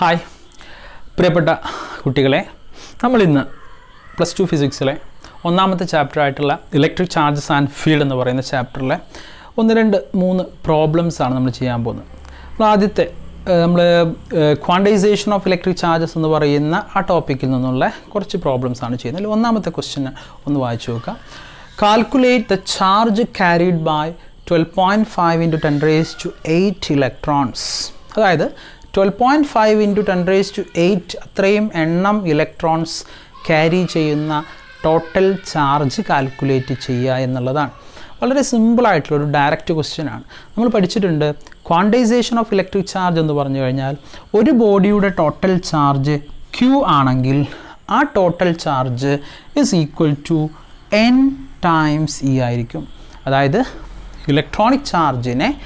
Hi. പ്രിയപ്പെട്ട കുട്ടികളെ നമ്മളിന്ന് പ്ലസ് ടു ഫിസിക്സിലെ ഒന്നാമത്തെ ചാപ്റ്റർ ആയിട്ടുള്ള ഇലക്ട്രിക് ചാർജസ് ആൻഡ് ഫീൽഡ് എന്ന് പറയുന്ന ചാപ്റ്ററിലെ ഒന്ന് രണ്ട് മൂന്ന് പ്രോബ്ലംസാണ് നമ്മൾ ചെയ്യാൻ പോകുന്നത്. അപ്പോൾ ആദ്യത്തെ നമ്മൾ ക്വാണ്ടൈസേഷൻ ഓഫ് ഇലക്ട്രിക് ചാർജസ് എന്ന് പറയുന്ന ആ ടോപ്പിക്കിൽ നിന്നുള്ള കുറച്ച് പ്രോബ്ലംസ് ആണ് ചെയ്യുന്നത്. അതിൽ ഒന്നാമത്തെ ക്വസ്റ്റ്യൻ ഒന്ന് വായിച്ചു നോക്കുക calculate the charge carried by twelve point five into ten raise to eight electrons അതായത് twelve point five into ten raise to eight അത്രയും എണ്ണം ഇലക്ട്രോൺസ് ക്യാരി ചെയ്യുന്ന ടോട്ടൽ ചാർജ് കാൽക്കുലേറ്റ് ചെയ്യുക എന്നുള്ളതാണ്. വളരെ സിമ്പിളായിട്ടുള്ള ഒരു ഡയറക്റ്റ് ക്വസ്റ്റ്യൻ ആണ്. നമ്മൾ പഠിച്ചിട്ടുണ്ട് ക്വാണ്ടൈസേഷൻ ഓഫ് ഇലക്ട്രിക് ചാർജ് എന്ന് പറഞ്ഞു കഴിഞ്ഞാൽ ഒരു ബോഡിയുടെ ടോട്ടൽ ചാർജ് ക്യൂ ആണെങ്കിൽ ആ total charge is equal to N times E ആയിരിക്കും. അതായത് ഇലക്ട്രോണിക് ചാർജിനെ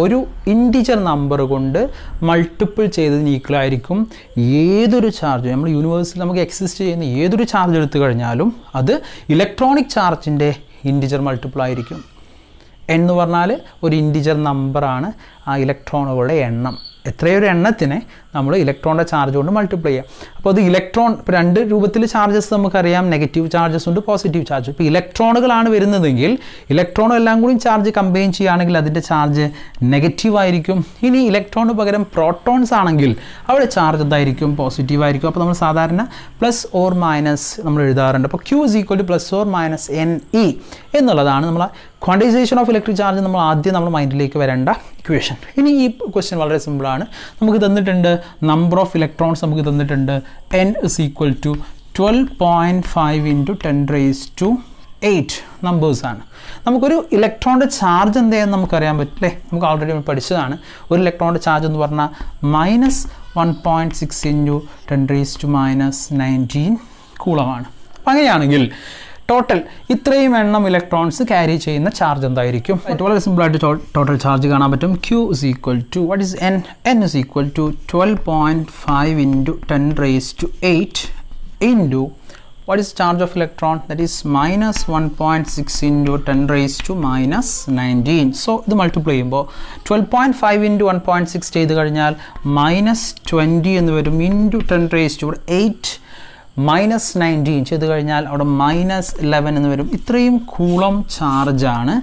ഒരു ഇന്റിജർ നമ്പർ കൊണ്ട് മൾട്ടിപ്പിൾ ചെയ്തതിന് ഈക്വൽ ആയിരിക്കും. ഏതൊരു ചാർജ് നമ്മൾ യൂണിവേഴ്സിൽ നമുക്ക് എക്സിസ്റ്റ് ചെയ്യുന്ന ഏതൊരു ചാർജ് എടുത്തു കഴിഞ്ഞാലും അത് ഇലക്ട്രോണിക് ചാർജിന്റെ ഇന്റിജർ മൾട്ടിപ്പിൾ ആയിരിക്കും. എന്ന് പറഞ്ഞാൽ ഒരു ഇന്റിജർ നമ്പറാണ് ആ ഇലക്ട്രോണുകളുടെ എണ്ണം. എത്രയൊരു എണ്ണത്തിനെ നമ്മൾ ഇലക്ട്രോണിന്റെ ചാർജ് കൊണ്ട് മൾട്ടിപ്ലൈ ചെയ്യാം. അപ്പോൾ അത് ഇലക്ട്രോൺ ഇപ്പോൾ രണ്ട് രൂപത്തിൽ ചാർജസ് നമുക്കറിയാം. നെഗറ്റീവ് ചാർജസ് ഉണ്ട് പോസിറ്റീവ് ചാർജ് ഇപ്പോൾ ഇലക്ട്രോണുകളാണ് വരുന്നതെങ്കിൽ ഇലക്ട്രോണും എല്ലാം കൂടി ചാർജ് കമ്പൈൻ ചെയ്യുകയാണെങ്കിൽ അതിന്റെ ചാർജ് നെഗറ്റീവ് ആയിരിക്കും. ഇനി ഇലക്ട്രോണിന് പകരം പ്രോട്ടോൺസ് ആണെങ്കിൽ അവിടെ ചാർജ് എന്തായിരിക്കും? പോസിറ്റീവ് ആയിരിക്കും. അപ്പോൾ നമ്മൾ സാധാരണ പ്ലസ് ഓർ മൈനസ് നമ്മൾ എഴുതാറുണ്ട്. അപ്പോൾ Q is equal to plus or minus N E എന്നുള്ളതാണ് നമ്മൾ ക്വാണ്ടൈസേഷൻ ഓഫ് ഇലക്ട്രിക് ചാർജ് നമ്മൾ ആദ്യം നമ്മൾ മൈൻഡിലേക്ക് വരേണ്ട ഇക്വേഷൻ ഇനി ഈ ക്വസ്റ്റ്യൻ വളരെ സിമ്പിളാണ് നമുക്ക് തന്നിട്ടുണ്ട് നമ്പർ ഓഫ് ഇലക്ട്രോൺസ് നമുക്ക് തന്നിട്ടുണ്ട് N is equal to twelve point five into ten raise to eight നമ്പേഴ്സാണ് നമുക്കൊരു ഇലക്ട്രോണിന്റെ ചാർജ് എന്താണെന്ന് നമുക്കറിയാൻ പറ്റും അല്ലേ? നമുക്ക് ഓൾറെഡി പഠിച്ചതാണ്. ഒരു ഇലക്ട്രോണിന്റെ ചാർജ് എന്ന് പറഞ്ഞാൽ minus one point six into ten raise to minus nineteen കൂളമാണ് അങ്ങനെയാണെങ്കിൽ ടോട്ടൽ ഇത്രയും എണ്ണം ഇലക്ട്രോൺസ് ക്യാരി ചെയ്യുന്ന ചാർജ് എന്തായിരിക്കും? വളരെ സിമ്പിളായിട്ട് ടോട്ടൽ ചാർജ് കാണാൻ പറ്റും. Q is equal to what is N N is equal to twelve point five into ten raise to eight into what is charge of electron? That is minus 1.6 into 10 raised to minus 19 so ഇത് multiply ചെയ്യുമ്പോൾ twelve point five into one point six ചെയ്ത് കഴിഞ്ഞാൽ minus twenty എന്ന് വരും into ten raise to eight minus nineteen ചെയ്ത് കഴിഞ്ഞാൽ അവിടെ minus eleven എന്ന് വരും. ഇത്രയും coulomb ചാർജാണ്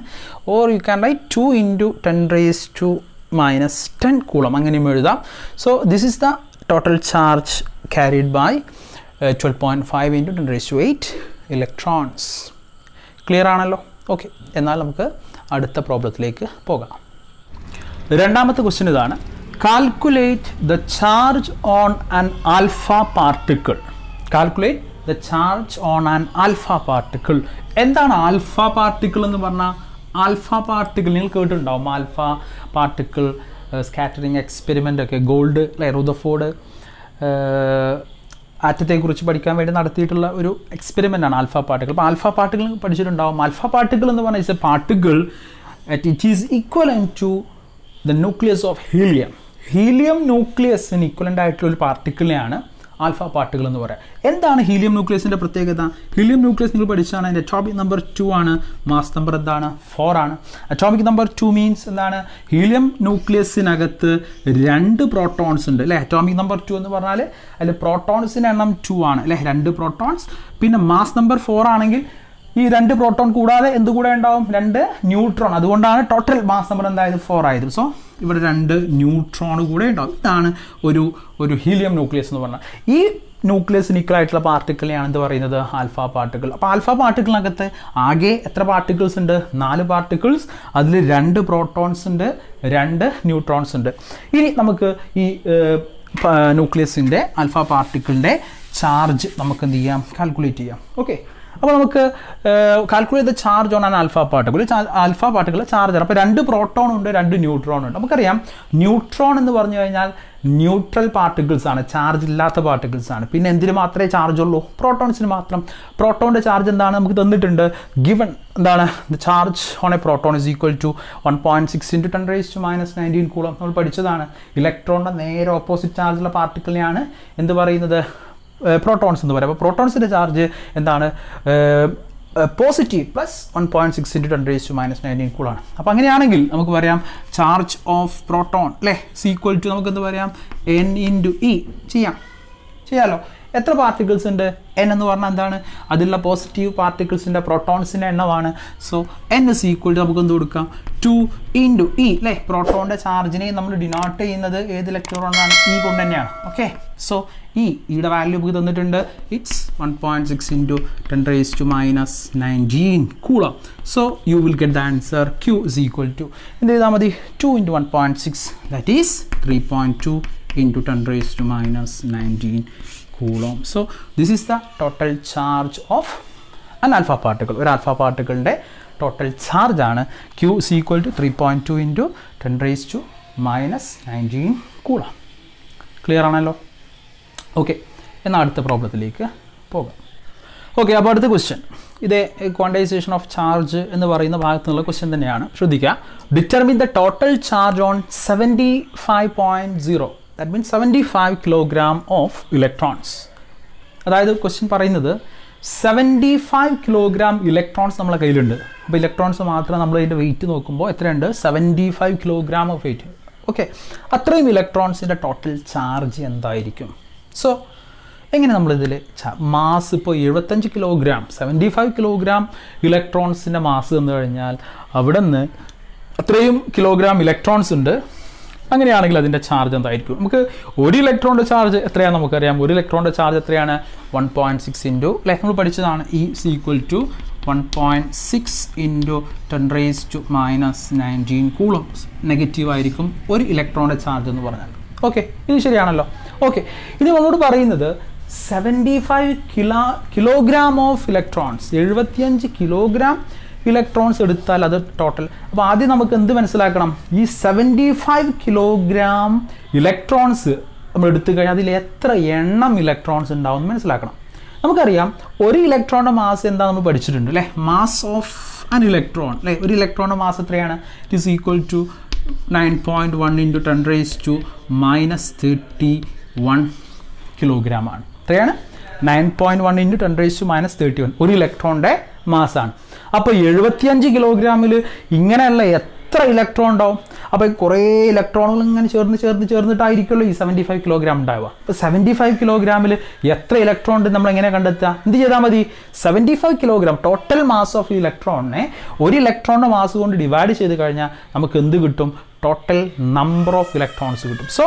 or you can write two into ten raise to minus ten coulomb. അങ്ങനെയും എഴുതാം. So this is the total charge carried by twelve point five into ten raise to eight electrons clear ആണല്ലോ? Okay എന്നാൽ നമുക്ക് അടുത്ത പ്രോബ്ലത്തിലേക്ക് പോകാം. രണ്ടാമത്തെ question ഇതാണ്. Calculate the charge on an alpha particle calculate the charge on an alpha particle എന്താണ് alpha particle എന്ന് പറഞ്ഞാൽ ആൽഫ പാർട്ടിക്കിൾ നിങ്ങൾ കേട്ടിട്ടുണ്ടാവും. ആൽഫ പാർട്ടിക്കിൾ സ്കാറ്ററിങ് എക്സ്പെരിമെന്റ് ഒക്കെ. ഗോൾഡ് അല്ലെ ആറ്റത്തെക്കുറിച്ച് പഠിക്കാൻ വേണ്ടി നടത്തിയിട്ടുള്ള ഒരു എക്സ്പെരിമെന്റ് ആണ് ആൽഫ പാർട്ടിക്കിൾ അപ്പോൾ ആൽഫ പാർട്ടിക്കിൾ പഠിച്ചിട്ടുണ്ടാവും. ആൽഫ പാർട്ടിക്കിൾ എന്ന് പറഞ്ഞാൽ it's a particle at it is equal to the nucleus of helium helium ന്യൂക്ലിയസിന് equivalent ആയിട്ടുള്ള ഒരു പാർട്ടിക്കിളിനെയാണ് ആൽഫ പാർട്ടിക്കിൾ എന്ന് പറയാം. എന്താണ് ഹീലിയം ന്യൂക്ലിയസിന്റെ പ്രത്യേകത? ഹീലിയം ന്യൂക്ലിയസ് നിങ്ങൾ പഠിച്ചാണ് അതിന്റെ അറ്റോമിക് നമ്പർ ടു ആണ്. മാസ് നമ്പർ എന്താണ്? ഫോർ ആണ്. അറ്റോമിക് നമ്പർ ടു മീൻസ് എന്താണ്? ഹീലിയം ന്യൂക്ലിയസിനകത്ത് രണ്ട് പ്രോട്ടോൺസ് ഉണ്ട് അല്ലേ? അറ്റോമിക് നമ്പർ ടു എന്ന് പറഞ്ഞാൽ അതിൽ പ്രോട്ടോൺസിന്റെ എണ്ണം ടു ആണ് അല്ലേ? രണ്ട് പ്രോട്ടോൺസ് പിന്നെ മാസ് നമ്പർ ഫോർ ആണെങ്കിൽ ഈ രണ്ട് പ്രോട്ടോൺ കൂടാതെ എന്ത് കൂടെ ഉണ്ടാവും? രണ്ട് ന്യൂട്രോൺ. അതുകൊണ്ടാണ് ടോട്ടൽ മാസ് നമ്പർ എന്തായത്? ഫോർ ആയത്. സോ ഇവിടെ രണ്ട് ന്യൂട്രോൺ കൂടെ ഉണ്ടാവും. ഇതാണ് ഒരു ഒരു ഹീലിയം ന്യൂക്ലിയസ് എന്ന് പറഞ്ഞാൽ. ഈ ന്യൂക്ലിയസ് ആയിട്ടുള്ള പാർട്ടിക്കിളിനെയാണ് എന്ത് പറയുന്നത്? ആൽഫ പാർട്ടിക്കിൾ അപ്പോൾ ആൽഫ പാർട്ടിക്കിളിനകത്ത് ആകെ എത്ര പാർട്ടിക്കിൾസ് ഉണ്ട്? നാല് പാർട്ടിക്കിൾസ് അതിൽ രണ്ട് പ്രോട്ടോൺസ് ഉണ്ട് രണ്ട് ന്യൂട്രോൺസ് ഉണ്ട്. ഇനി നമുക്ക് ഈ ന്യൂക്ലിയസിന്റെ ആൽഫ പാർട്ടിക്കിളിന്റെ ചാർജ് നമുക്ക് എന്ത് ചെയ്യാം? കാൽക്കുലേറ്റ് ചെയ്യാം. ഓക്കെ അപ്പോൾ നമുക്ക് calculate the charge on an alpha particle alpha particle charge ആണ്. അപ്പോൾ രണ്ട് പ്രോട്ടോൺ ഉണ്ട് രണ്ട് ന്യൂട്രോൺ ഉണ്ട്. നമുക്കറിയാം ന്യൂട്രോൺ എന്ന് പറഞ്ഞു കഴിഞ്ഞാൽ ന്യൂട്രൽ പാർട്ടിക്കിൾസ് ആണ്. ചാർജ് ഇല്ലാത്ത പാർട്ടിക്കിൾസ് ആണ്. പിന്നെ എന്തിന് മാത്രമേ ചാർജ് ഉള്ളൂ? പ്രോട്ടോൺസിന് മാത്രം. പ്രോട്ടോണിന്റെ ചാർജ് എന്താണ്? നമുക്ക് തന്നിട്ടുണ്ട്. ഗിവൺ എന്താണ്? The charge on a proton is equal to one point six into ten raise to minus nineteen coulomb. നമ്മൾ പഠിച്ചതാണ്. ഇലക്ട്രോണിന്റെ നേരെ ഓപ്പോസിറ്റ് ചാർജുള്ള പാർട്ടിക്കിളിനെയാണ് എന്ത് പറയുന്നത്? പ്രോട്ടോൺസ് എന്ന് പറയാം. അപ്പോൾ പ്രോട്ടോൺസിന്റെ ചാർജ് എന്താണ്? Positive plus one point six into ten raise to minus nineteen കൂളാണ് അപ്പോൾ അങ്ങനെയാണെങ്കിൽ നമുക്ക് പറയാം ചാർജ് ഓഫ് പ്രോട്ടോൺ അല്ലേ സീക്വൽ ടു നമുക്ക് എന്ത് പറയാം? എൻ ഇന്റു ഇ ചെയ്യാം. ചെയ്യാമല്ലോ എത്ര പാർട്ടിക്കിൾസ് ഉണ്ട്? എൻ എന്ന് പറഞ്ഞാൽ എന്താണ്? അതിലുള്ള പോസിറ്റീവ് പാർട്ടിക്കിൾസിന്റെ പ്രോട്ടോൺസിന്റെ എണ്ണമാണ്. So N is equal to നമുക്ക് എന്ത് കൊടുക്കാം? ടു ഇന്റു ഇ അല്ലേ പ്രോട്ടോണിന്റെ ചാർജിനെ നമ്മൾ ഡിനോട്ട് ചെയ്യുന്നത് ഏത് ഇലക്ട്രോണാണ് ഇ കൊണ്ട് തന്നെയാണ്. ഓക്കെ സോ ഇ ഇയുടെ വാല്യൂ നമുക്ക് തന്നിട്ടുണ്ട്. It's one point six into ten raise to minus nineteen coulomb so you will get the answer Q is equal to എന്ത് ചെയ്താൽ മതി? Two into one point six that is three point two into ten raise to minus nineteen coulomb so this is the total charge of an alpha particle ഒരു ആൽഫ പാർട്ടിക്കിളിന്റെ total charge ആണ്. Q is equal to three point two into ten raise to minus nineteen coulomb clear ആണല്ലോ? Okay എന്നാൽ അടുത്ത പ്രോബ്ലത്തിലേക്ക് പോകാം. Okay അപ്പോൾ അടുത്ത ക്വസ്റ്റ്യൻ ഇതേ ക്വാണ്ടൈസേഷൻ ഓഫ് ചാർജ് എന്ന് പറയുന്ന ഭാഗത്തു നിന്നുള്ള ക്വസ്റ്റ്യൻ തന്നെയാണ്. ശ്രദ്ധിക്കുക. Determine the total charge on seventy five point zero that means seventy five kilogram of electrons അതായത് ക്വസ്റ്റ്യൻ പറയുന്നത് സെവന്റി ഫൈവ് കിലോഗ്രാം ഇലക്ട്രോൺസ് നമ്മളെ കയ്യിലുണ്ട്. അപ്പോൾ ഇലക്ട്രോൺസ് മാത്രം നമ്മൾ അതിന്റെ വെയിറ്റ് നോക്കുമ്പോൾ എത്രയുണ്ട്? Seventy five kilogram of weight okay അത്രയും ഇലക്ട്രോൺസിന്റെ ടോട്ടൽ ചാർജ് എന്തായിരിക്കും? സോ എങ്ങനെ നമ്മളിതിൽ മാസ് ഇപ്പോൾ എഴുപത്തഞ്ച് കിലോഗ്രാം സെവന്റി ഫൈവ് കിലോഗ്രാം ഇലക്ട്രോൺസിന്റെ മാസ് എന്ന് കഴിഞ്ഞാൽ അവിടെ നിന്ന് അത്രയും കിലോഗ്രാം ഇലക്ട്രോൺസ് ഉണ്ട്. അങ്ങനെയാണെങ്കിൽ അതിന്റെ ചാർജ് എന്തായിരിക്കും? നമുക്ക് ഒരു ഇലക്ട്രോണിന്റെ ചാർജ് എത്രയാണെന്ന് നമുക്കറിയാം? ഒരു ഇലക്ട്രോണിന്റെ ചാർജ് എത്രയാണ്? വൺ പോയിന്റ് സിക്സ് ഇന്റു അല്ലെ? നമ്മൾ പഠിച്ചതാണ് ഈ Q equal to one point six into ten raise to minus nineteen coulomb negative ആയിരിക്കും ഒരു ഇലക്ട്രോണിന്റെ ചാർജ് എന്ന് പറഞ്ഞാൽ. ഓക്കെ ഇത് ശരിയാണല്ലോ. ഓക്കെ ഇത് നമ്മളോട് പറയുന്നത് seventy five kilo kilogram of electrons എഴുപത്തിയഞ്ച് കിലോഗ്രാം ഇലക്ട്രോൺസ് എടുത്താൽ അത് ടോട്ടൽ അപ്പോൾ ആദ്യം നമുക്ക് എന്ത് മനസ്സിലാക്കണം? ഈ സെവന്റി ഫൈവ് കിലോഗ്രാം ഇലക്ട്രോൺസ് നമ്മൾ എടുത്തു കഴിഞ്ഞാൽ അതിൽ എത്ര എണ്ണം ഇലക്ട്രോൺസ് ഉണ്ടാവും എന്ന് മനസ്സിലാക്കണം. നമുക്കറിയാം ഒരു ഇലക്ട്രോണിന്റെ മാസ് എന്താ നമ്മൾ പഠിച്ചിട്ടുണ്ട് അല്ലേ? മാസ് ഓഫ് അൻ ഇലക്ട്രോൺ അല്ലേ? ഒരു ഇലക്ട്രോണിന്റെ മാസ് എത്രയാണ്? It is equal to nine point one into ten raise to minus thirty one kilogram ആണ്. എത്രയാണ്? Nine point one into ten raise to minus thirty one ഒരു ഇലക്ട്രോണിന്റെ മാസാണ് അപ്പോൾ എഴുപത്തിയഞ്ച് കിലോഗ്രാമിൽ ഇങ്ങനെയുള്ള എത്ര ഇലക്ട്രോൺ ഉണ്ടാവും? അപ്പോൾ കുറേ ഇലക്ട്രോണുകൾ ഇങ്ങനെ ചേർന്ന് ചേർന്ന് ചേർന്നിട്ടായിരിക്കുമല്ലോ ഈ സെവന്റി ഫൈവ് കിലോഗ്രാം ഉണ്ടാവുക. അപ്പോൾ സെവന്റി ഫൈവ് കിലോഗ്രാമിൽ എത്ര ഇലക്ട്രോൺ ഉണ്ട് നമ്മൾ എങ്ങനെ കണ്ടെത്തുക? എന്ത് ചെയ്താൽ മതി? Seventy five kilogram total mass of ഇലക്ട്രോണിനെ ഒരു ഇലക്ട്രോണിന്റെ മാസ് കൊണ്ട് ഡിവൈഡ് ചെയ്ത് കഴിഞ്ഞാൽ നമുക്ക് എന്ത് കിട്ടും? ടോട്ടൽ നമ്പർ ഓഫ് ഇലക്ട്രോൺസ് കിട്ടും. So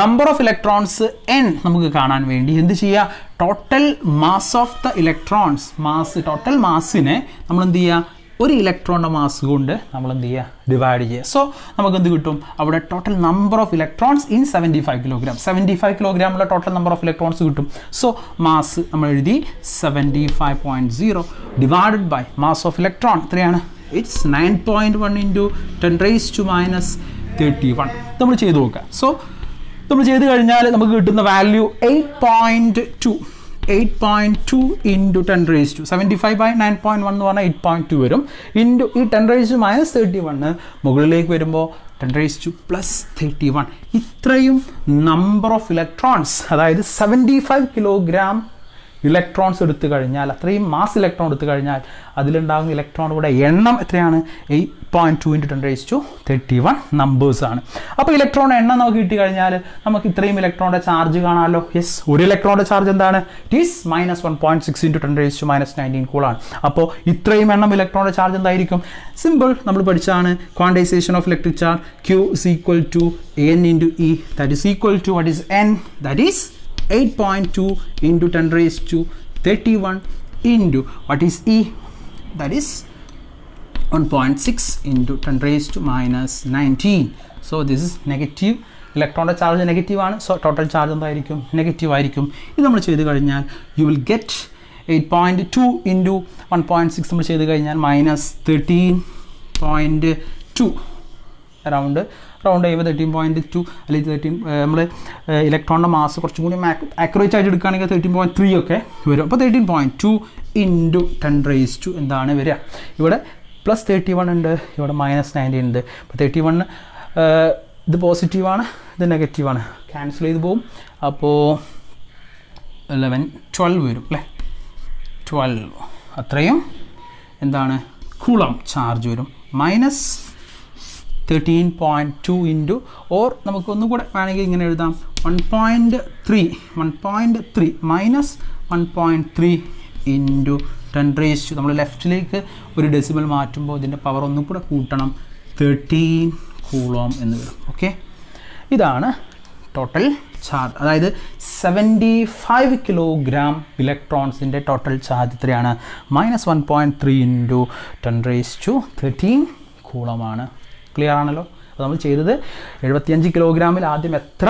number of electrons N നമുക്ക് കാണാൻ വേണ്ടി എന്ത് ചെയ്യുക? Total mass of the electrons mass total മാസിനെ നമ്മൾ എന്ത് ചെയ്യുക? ഒരു ഇലക്ട്രോണിന്റെ മാസ് കൊണ്ട് നമ്മൾ എന്ത് ചെയ്യുക ഡിവൈഡ് ചെയ്യുക സോ നമുക്ക് എന്ത് കിട്ടും? അവിടെ total number of electrons in seventy five kilogram seventy five കിലോഗ്രാമുള്ള total number of electrons കിട്ടും. സോ മാസ് നമ്മൾ എഴുതി seventy five point zero divided by mass of electron എത്രയാണ്? It's nine point one into ten raise to minus thirty one നമ്മൾ ചെയ്ത് നോക്കുക so നമ്മൾ ചെയ്ത് കഴിഞ്ഞാൽ നമുക്ക് കിട്ടുന്ന value eight point two eight point two into ten raise to seventy five by nine point one എന്ന് പറഞ്ഞാൽ എയ്റ്റ് പോയിന്റ് ടു വരും. ഇന്റു ഈ ten raise to minus thirty one മുകളിലേക്ക് വരുമ്പോൾ ten raise to plus thirty one ഇത്രയും number of electrons അതായത് seventy five kilogram electrons എടുത്തു കഴിഞ്ഞാൽ അത്രയും മാസ് ഇലക്ട്രോൺ എടുത്തു കഴിഞ്ഞാൽ അതിലുണ്ടാകുന്ന ഇലക്ട്രോണുകളുടെ എണ്ണം എത്രയാണ്? Eight point two into ten raise to thirty one നമ്പേഴ്സാണ് അപ്പോൾ ഇലക്ട്രോൺ എണ്ണം നമുക്ക് കിട്ടി കഴിഞ്ഞാൽ നമുക്ക് ഇത്രയും ഇലക്ട്രോണിന്റെ ചാർജ് കാണാമല്ലോ യെസ് ഒരു ഇലക്ട്രോണിന്റെ ചാർജ് എന്താണ്? It is minus one point six into ten raise to minus nineteen കൂളാണ് അപ്പോൾ ഇത്രയും എണ്ണം ഇലക്ട്രോണിന്റെ ചാർജ് എന്തായിരിക്കും? സിമ്പിൾ നമ്മൾ പഠിച്ചാണ് quantization of electric charge Q is equal to N into E that is equal to what is N that is 8.2 into 10 raised to 31 into what is E? That is 1.6 into 10 raised to minus 19 so this is negative. ഇലക്ട്രോണിന്റെ charge negative ആണ്. So total charge എന്തായിരിക്കും? Negative ആയിരിക്കും. ഇത് നമ്മൾ ചെയ്ത് കഴിഞ്ഞാൽ you will get eight point two into one point six നമ്മൾ ചെയ്ത് കഴിഞ്ഞാൽ minus thirteen point two around round ചെയ്യുമ്പോൾ തേർട്ടീൻ പോയിന്റ് ടു അല്ലെങ്കിൽ തേർട്ടീൻ നമ്മൾ ഇലക്ട്രോണിന്റെ മാസ് കുറച്ചും കൂടി ആക്യുറേറ്റ് ആയിട്ട് എടുക്കുകയാണെങ്കിൽ തേർട്ടീൻ പോയിന്റ് ത്രീ ഒക്കെ വരും. അപ്പോൾ thirteen point two into ten raise to എന്താണ് വരിക? ഇവിടെ പ്ലസ് തേർട്ടി വൺ ഉണ്ട് ഇവിടെ മൈനസ് നയന്റീൻ ഉണ്ട്. അപ്പോൾ തേർട്ടി വണ്ണ് ഇത് പോസിറ്റീവാണ് ഇത് നെഗറ്റീവാണ് ക്യാൻസൽ ചെയ്ത് പോകും അപ്പോൾ ലെവൻ ട്വൽവ് വരും അല്ലേ? ട്വൽവ് അത്രയും എന്താണ്? കൂളം ചാർജ് വരും. Minus thirteen point two into or നമുക്കൊന്നും കൂടെ വേണമെങ്കിൽ ഇങ്ങനെ എഴുതാം. One point three one point three minus one point three into ten raise to നമ്മൾ ലെഫ്റ്റിലേക്ക് ഒരു ഡെസിബൽ മാറ്റുമ്പോൾ ഇതിന്റെ പവർ ഒന്നും കൂടെ കൂട്ടണം. തേർട്ടീൻ കൂളോം എന്ന് വരും. ഓക്കെ ഇതാണ് ടോട്ടൽ ചാർജ് അതായത് സെവന്റി ഫൈവ് കിലോഗ്രാം ഇലക്ട്രോൺസിന്റെ ടോട്ടൽ ചാർജ് എത്രയാണ് minus one point three into ten raise to thirteen കൂളമാണ് clear ആണല്ലോ? അപ്പോൾ നമ്മൾ ചെയ്തത് എഴുപത്തിയഞ്ച് കിലോഗ്രാമിൽ ആദ്യം എത്ര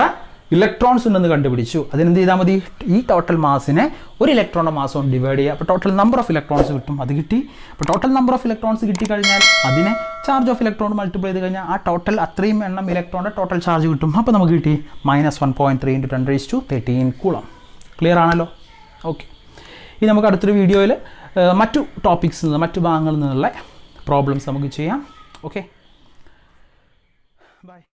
ഇലക്ട്രോൺസ് ഉണ്ടെന്ന് കണ്ടുപിടിച്ചു. അതിനെന്ത് ചെയ്താൽ മതി? ഈ ടോട്ടൽ മാസിനെ ഒരു ഇലക്ട്രോണിന്റെ മാസം കൊണ്ട് ഡിവൈഡ് ചെയ്യുക. അപ്പോൾ ടോട്ടൽ നമ്പർ ഓഫ് ഇലക്ട്രോൺസ് കിട്ടും. അത് കിട്ടി. അപ്പോൾ ടോട്ടൽ നമ്പർ ഓഫ് ഇലക്ട്രോൺസ് കിട്ടിക്കഴിഞ്ഞാൽ അതിനെ ചാർജ് ഓഫ് ഇലക്ട്രോൺ മൾട്ടിപ്ലൈ ചെയ്ത് കഴിഞ്ഞാൽ ആ ടോട്ടൽ അത്രയും എണ്ണം ഇലക്ട്രോണിന്റെ ടോട്ടൽ ചാർജ് കിട്ടും. അപ്പോൾ നമുക്ക് കിട്ടി minus one point three into ten raise to thirteen coulomb clear ആണല്ലോ? ഓക്കെ ഇനി നമുക്ക് അടുത്തൊരു വീഡിയോയിൽ മറ്റു ടോപ്പിക്സ് നിന്ന് മറ്റു ഭാഗങ്ങളിൽ നിന്നുള്ള പ്രോബ്ലംസ് നമുക്ക് ചെയ്യാം. ഓക്കെ